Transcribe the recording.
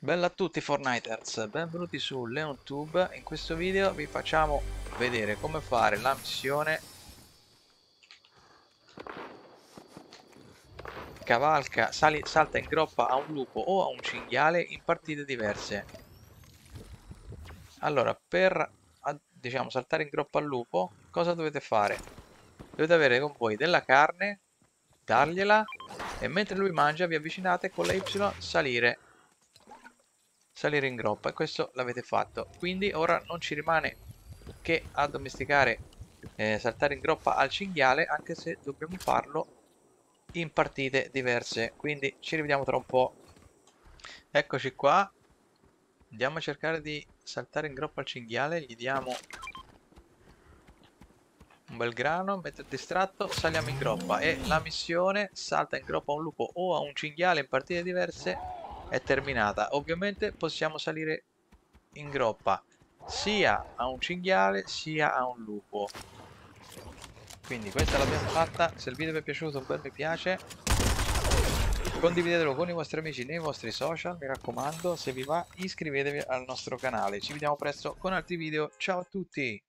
Bella a tutti Fortniters, benvenuti su LeonTube. In questo video vi facciamo vedere come fare la missione Cavalca, sali, salta in groppa a un lupo o a un cinghiale in partite diverse. Allora, per diciamo saltare in groppa al lupo, cosa dovete fare? Dovete avere con voi della carne, dargliela e mentre lui mangia vi avvicinate con la Y salire salire in groppa e questo l'avete fatto. Quindi ora non ci rimane che addomesticare eh, saltare in groppa al cinghiale anche se dobbiamo farlo in partite diverse. Quindi ci rivediamo tra un po' eccoci qua. Andiamo a cercare di saltare in groppa al cinghiale gli diamo un bel grano mentre distratto saliamo in groppa. E la missione salta in groppa a un lupo o a un cinghiale in partite diverse è terminata. Ovviamente possiamo salire in groppa sia a un cinghiale sia a un lupo. Quindi questa l'abbiamo fatta. Se il video vi è piaciuto un bel mi piace. Condividetelo con i vostri amici nei vostri social, mi raccomando. Se vi va iscrivetevi al nostro canale. Ci vediamo presto con altri video. Ciao a tutti!